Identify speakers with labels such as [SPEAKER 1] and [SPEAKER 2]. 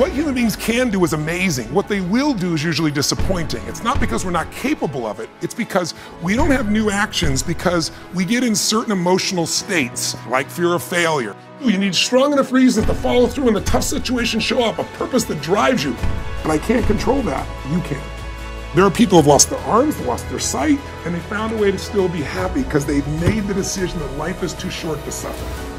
[SPEAKER 1] What human beings can do is amazing. What they will do is usually disappointing. It's not because we're not capable of it, it's because we don't have new actions because we get in certain emotional states, like fear of failure. You need strong enough reasons to follow through when the tough situations show up, a purpose that drives you. But I can't control that. You can. There are people who have lost their arms, lost their sight, and they found a way to still be happy because they've made the decision that life is too short to suffer.